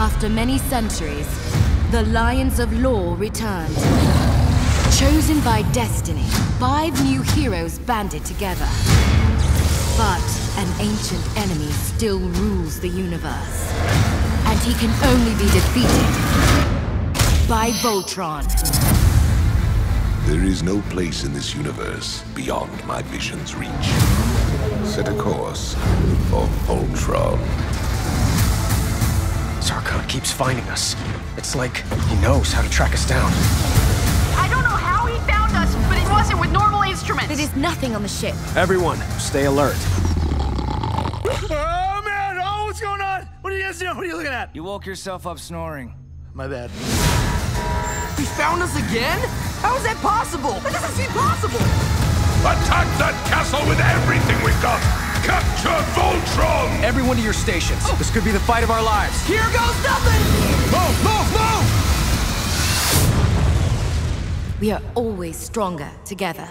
After many centuries, the Lions of Law returned. Chosen by destiny, five new heroes banded together. But an ancient enemy still rules the universe. And he can only be defeated by Voltron. There is no place in this universe beyond my vision's reach. Set a course for Voltron. Zarkon keeps finding us. It's like he knows how to track us down. I don't know how he found us, but it wasn't with normal instruments. There is nothing on the ship. Everyone, stay alert. Oh man! Oh, what's going on? What are you guys doing? What are you looking at? You woke yourself up snoring. My bad. He found us again? How is that possible? That doesn't seem possible! Attack that castle with everything we've got! Capture Voltron! Everyone to your stations. This could be the fight of our lives. Here goes We are always stronger together.